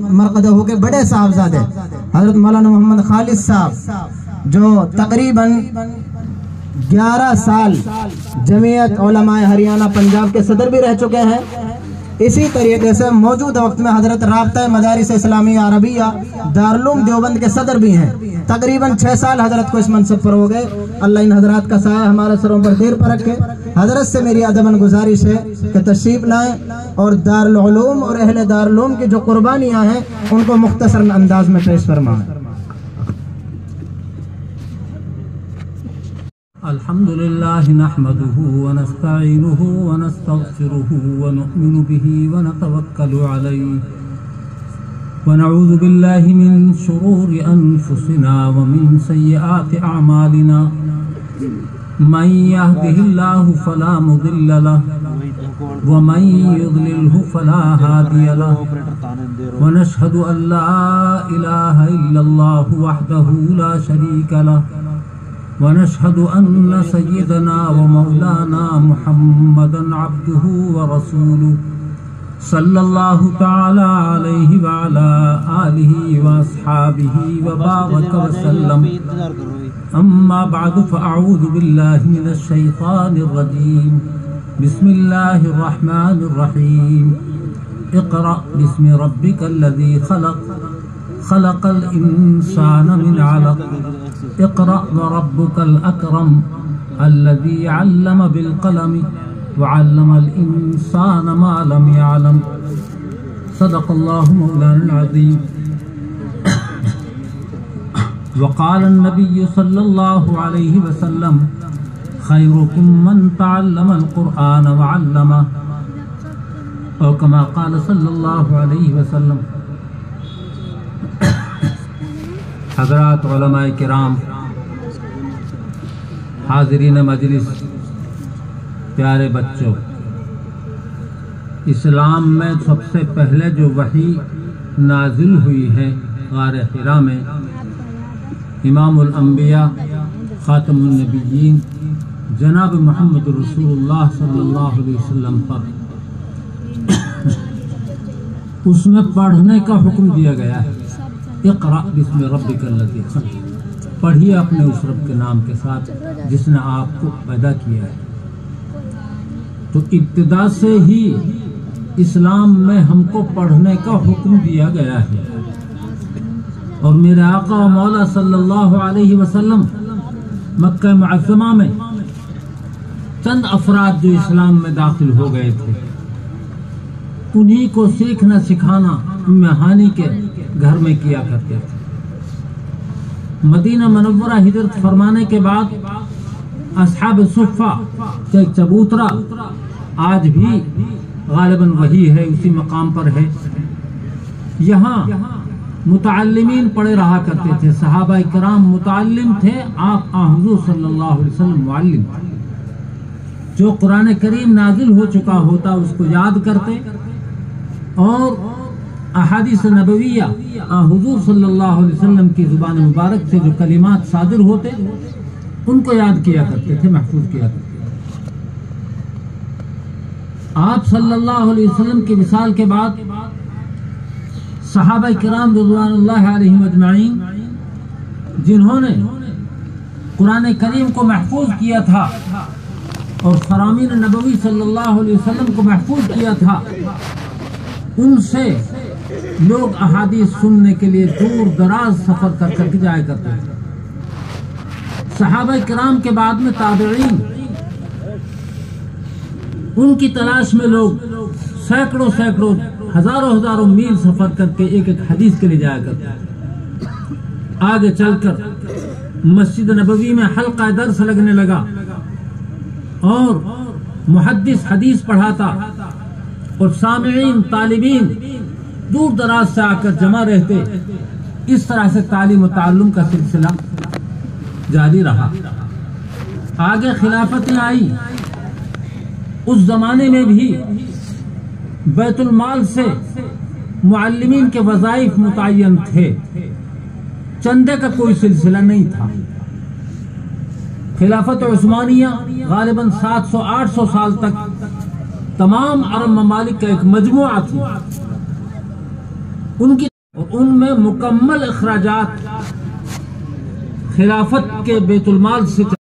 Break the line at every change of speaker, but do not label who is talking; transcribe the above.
مرقدہ کے بڑے صاحبزادے، حضرت مولانا محمد خالد صاحب، جو تقریباً گیارہ سال جمعیت علماء ہریانہ پنجاب کے صدر بھی رہ چکے ہیں۔ اسی طریقے سے موجود وقت میں حضرت رابطہ مدارس اسلامی عربیہ دارالعلوم دیوبند کے صدر بھی ہیں۔ تقریباً چھ سال حضرت کو اس منصب پر ہو گئے۔ اللہ ان حضرات کا سایہ ہمارے سروں پر دیر پر رکھے۔ حضرت سے میری ادبن گزارش ہے کہ تشریف لائیں۔ اور دارالعلوم اور اہل دارالعلوم کی جو قربانیاں ہیں، ان کو مختصر انداز میں پیش فرمائیں۔
الحمد لله نحمده ونستعينه ونستغفره ونؤمن به ونتوكل عليه ونعوذ بالله من شرور أنفسنا ومن سيئات أعمالنا من يهده الله فلا مضل له ومن يضلله فلا هادي له ونشهد أن لا إله إلا الله وحده لا شريك له ونشهد أن سيدنا ومولانا محمدا عبده ورسوله صلى الله تعالى عليه وعلى آله وأصحابه وبارك وسلم أما بعد فأعوذ بالله من الشيطان الرجيم بسم الله الرحمن الرحيم. اقرأ باسم ربك الذي خلق. خلق الإنسان من علق. اقرأ وربك الأكرم الذي علم بالقلم وعلم الإنسان ما لم يعلم. صدق الله مولانا العظيم. وقال النبي صلى الله عليه وسلم خيركم من تعلم القرآن وعلمه. أو كما قال صلى الله عليه وسلم. حضرات علماء کرام، حاضرین مجلس، پیارے بچوں، اسلام میں سب سے پہلے جو وحی نازل ہوئی ہے غار حرا میں، امام الانبیاء، خاتم النبیین جناب محمد رسول اللہ صلی اللہ علیہ وسلم پر اس میں پڑھنے کا حکم دیا گیا ہے۔ اقرأ بسم ربک الذی خلق۔ پڑھیے اپنے اس رب کے نام کے ساتھ جس نے آپ کو پیدا کیا ہے۔ تو ابتدا سے ہی اسلام میں ہم کو پڑھنے کا حکم دیا گیا ہے۔ اور میرے آقا و مولا صلی اللہ علیہ وسلم مکہ معظمہ میں چند افراد جو اسلام میں داخل ہو گئے تھے۔ انہی کو سیکھنا، سکھانا ہانی کے گھر میں کیا کرتے تھے۔ مدینہ منورہ ہجرت فرمانے کے بعد اصحاب صفہ کے چبوترا، آج بھی غالباً وہی ہے، اسی مقام پر ہے۔ یہاں متعلمین پڑے رہا کرتے تھے، صحابہ کرام متعلم تھے، آپ حضور صلی اللہ علیہ وسلم معلم تھے۔ جو قرآن کریم نازل ہو چکا ہوتا اس کو یاد کرتے اور احادیث نبویہ حضور صلی اللہ علیہ وسلم کی زبان مبارک سے جو کلمات صادر ہوتے ان کو یاد کیا کرتے تھے، محفوظ کیا کرتے آپ صلی اللہ علیہ وسلم کی مثال کے بعد صحابہ کرام رضوان اللہ علیہ مجمعین جنہوں نے قرآن کریم کو محفوظ کیا تھا اور فرامین نبوی صلی اللہ علیہ وسلم کو محفوظ کیا تھا۔ ان سے لوگ احادیث سننے کے لیے دور دراز سفر کر کر کے جایا کرتے تھے۔ صحابہ کرام کے بعد میں تابعین۔ ان کی تلاش میں لوگ سینکڑوں سینکڑوں، ہزاروں ہزاروں میل سفر کر کے ایک ایک حدیث کے لیے جایا کرتے تھے۔ آگے چل کر مسجد نبوی میں حلقہ درس لگنے لگا۔ اور محدث حدیث پڑھاتا اور سامعین، طالبین دور دراز سے آ کر جمع رہتے۔ اس طرح سے تعلیم و تعلم کا سلسلہ جاری رہا۔ آگے خلافتیں آئی۔ اس زمانے میں بھی بیت المال سے معلمین کے وظائف متعین تھے۔ چندے کا کوئی سلسلہ نہیں تھا۔ خلافت عثمانیہ غالباً سات سو، آٹھ سو سال تک تمام عرب ممالک کا ایک مجموعہ تھی ان کی ان میں مکمل اخراجات خلافت کے بیت المال سے